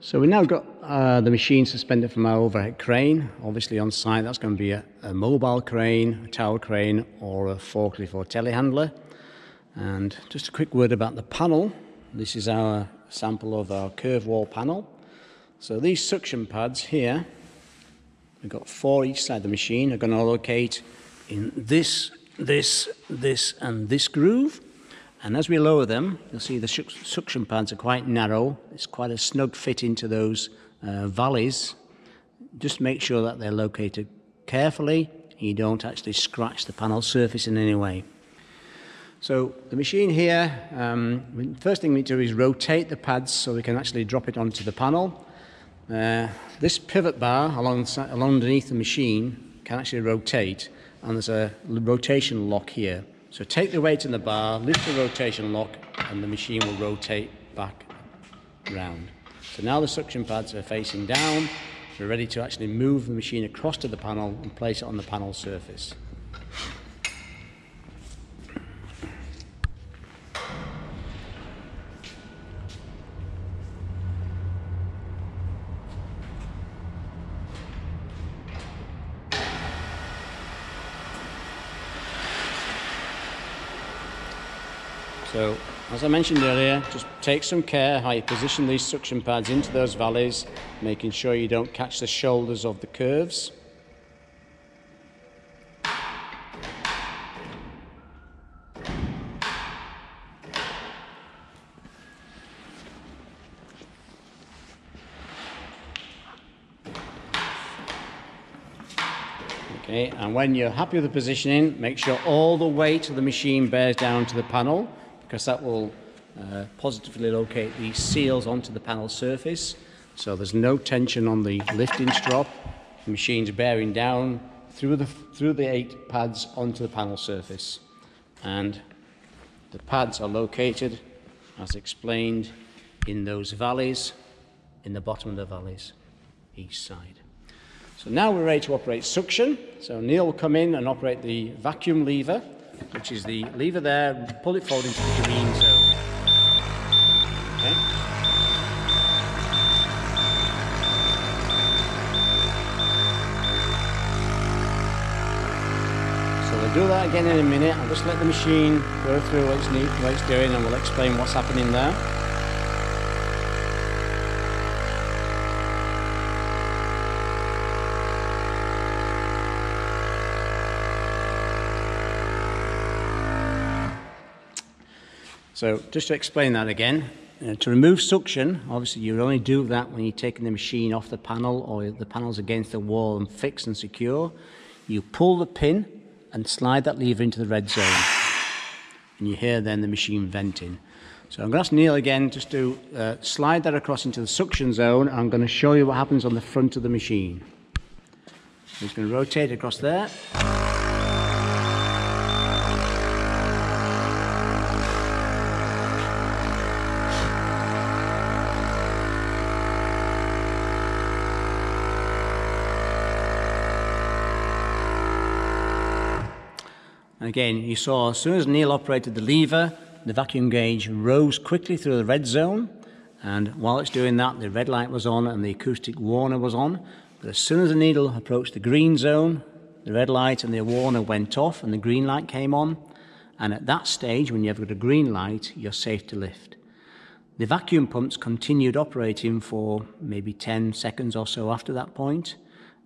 So we've now got uh, the machine suspended from our overhead crane. Obviously on site that's going to be a, a mobile crane, a tower crane or a forklift or telehandler. And just a quick word about the panel. This is our sample of our Curvewall panel. So these suction pads here, we've got four each side of the machine, are going to locate in this, this, this and this groove. And as we lower them, you'll see the suction pads are quite narrow. It's quite a snug fit into those uh, valleys. Just make sure that they're located carefully. You don't actually scratch the panel surface in any way. So the machine here, um, first thing we do is rotate the pads so we can actually drop it onto the panel. Uh, this pivot bar along, along underneath the machine can actually rotate and there's a rotation lock here. So take the weight in the bar, lift the rotation lock, and the machine will rotate back round. So now the suction pads are facing down. We're ready to actually move the machine across to the panel and place it on the panel surface. So, as I mentioned earlier, just take some care how you position these suction pads into those valleys, making sure you don't catch the shoulders of the curves. Okay, and when you're happy with the positioning, make sure all the weight of the machine bears down to the panel because that will uh, positively locate the seals onto the panel surface. So there's no tension on the lifting strop. The machine's bearing down through the, through the eight pads onto the panel surface. And the pads are located, as explained, in those valleys, in the bottom of the valleys, each side. So now we're ready to operate suction. So Neil will come in and operate the vacuum lever which is the lever there, pull it forward into the green zone. Okay. So we'll do that again in a minute. I'll just let the machine go through what it's, need, what it's doing and we'll explain what's happening there. So just to explain that again, uh, to remove suction, obviously you only do that when you're taking the machine off the panel or the panel's against the wall and fixed and secure. You pull the pin and slide that lever into the red zone. And you hear then the machine venting. So I'm going to ask Neil again just to uh, slide that across into the suction zone. I'm going to show you what happens on the front of the machine. He's going to rotate across there. Again, you saw as soon as Neil operated the lever, the vacuum gauge rose quickly through the red zone. And while it's doing that, the red light was on and the acoustic warner was on. But as soon as the needle approached the green zone, the red light and the warner went off and the green light came on. And at that stage, when you've got a green light, you're safe to lift. The vacuum pumps continued operating for maybe 10 seconds or so after that point,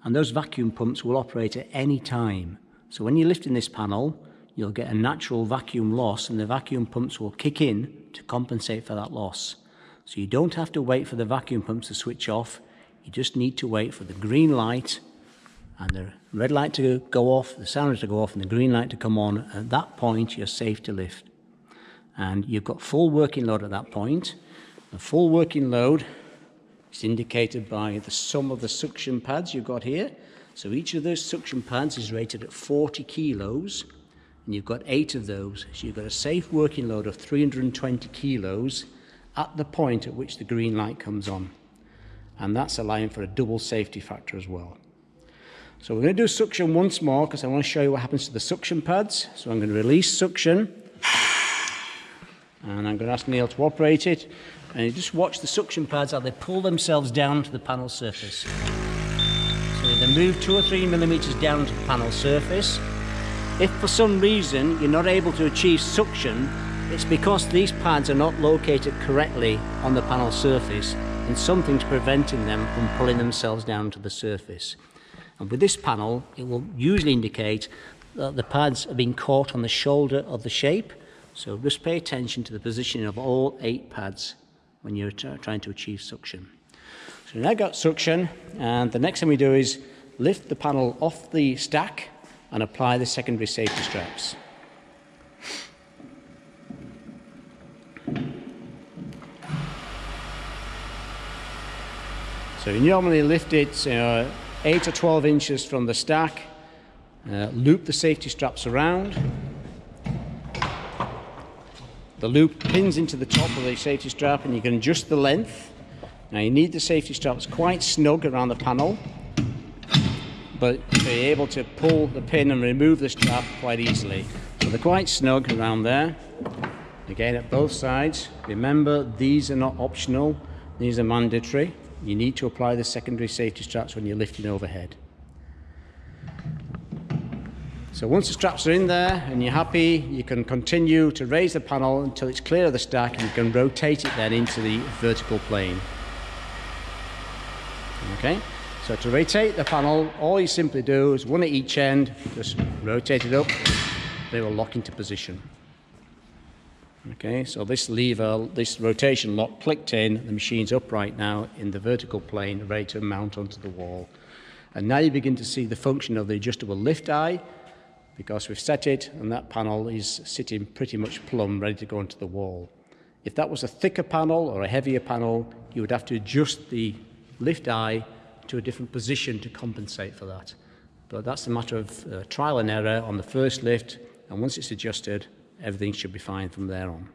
and those vacuum pumps will operate at any time. So when you're lifting this panel, you'll get a natural vacuum loss and the vacuum pumps will kick in to compensate for that loss. So you don't have to wait for the vacuum pumps to switch off. You just need to wait for the green light and the red light to go off, the sounder to go off and the green light to come on. At that point, you're safe to lift. And you've got full working load at that point. The full working load is indicated by the sum of the suction pads you've got here. So each of those suction pads is rated at 40 kilos and you've got eight of those, so you've got a safe working load of 320 kilos at the point at which the green light comes on. And that's allowing for a double safety factor as well. So we're going to do suction once more because I want to show you what happens to the suction pads. So I'm going to release suction and I'm going to ask Neil to operate it. And you just watch the suction pads how they pull themselves down to the panel surface. So they move two or three millimeters down to the panel surface. If for some reason you're not able to achieve suction, it's because these pads are not located correctly on the panel surface and something's preventing them from pulling themselves down to the surface. And with this panel, it will usually indicate that the pads have been caught on the shoulder of the shape. So just pay attention to the positioning of all eight pads when you're trying to achieve suction. So now got suction, and the next thing we do is lift the panel off the stack and apply the secondary safety straps. So you normally lift it uh, 8 or 12 inches from the stack, uh, loop the safety straps around. The loop pins into the top of the safety strap and you can adjust the length. Now you need the safety straps quite snug around the panel, but you're able to pull the pin and remove the strap quite easily. So they're quite snug around there. Again at both sides. Remember these are not optional, these are mandatory. You need to apply the secondary safety straps when you're lifting overhead. So once the straps are in there and you're happy, you can continue to raise the panel until it's clear of the stack and you can rotate it then into the vertical plane. Okay, so to rotate the panel, all you simply do is one at each end, just rotate it up, they will lock into position. Okay, so this lever, this rotation lock clicked in, the machine's upright now in the vertical plane, ready to mount onto the wall. And now you begin to see the function of the adjustable lift eye, because we've set it and that panel is sitting pretty much plumb, ready to go onto the wall. If that was a thicker panel or a heavier panel, you would have to adjust the lift eye to a different position to compensate for that. But that's a matter of uh, trial and error on the first lift, and once it's adjusted, everything should be fine from there on.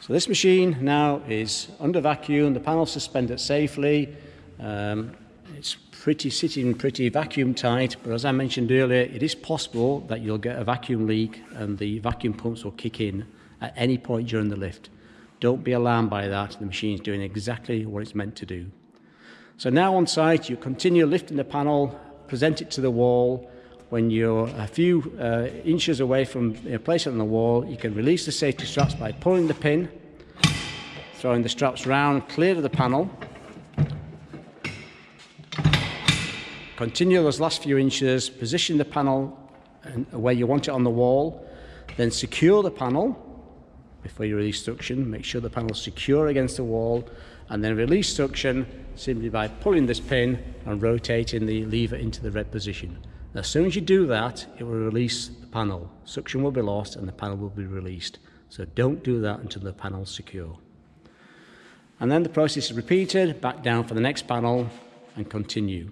So this machine now is under vacuum, the panel's suspended safely, um, it's pretty sitting pretty vacuum tight, but as I mentioned earlier, it is possible that you'll get a vacuum leak and the vacuum pumps will kick in at any point during the lift. Don't be alarmed by that, the machine's doing exactly what it's meant to do. So now on site, you continue lifting the panel, present it to the wall, when you're a few uh, inches away from you know, place it on the wall, you can release the safety straps by pulling the pin, throwing the straps round, clear of the panel. Continue those last few inches, position the panel where you want it on the wall, then secure the panel before you release suction. Make sure the panel is secure against the wall, and then release suction simply by pulling this pin and rotating the lever into the red position. As soon as you do that, it will release the panel. Suction will be lost and the panel will be released. So don't do that until the panel is secure. And then the process is repeated, back down for the next panel and continue.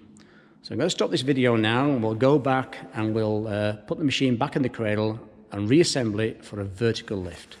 So I'm going to stop this video now and we'll go back and we'll uh, put the machine back in the cradle and reassemble it for a vertical lift.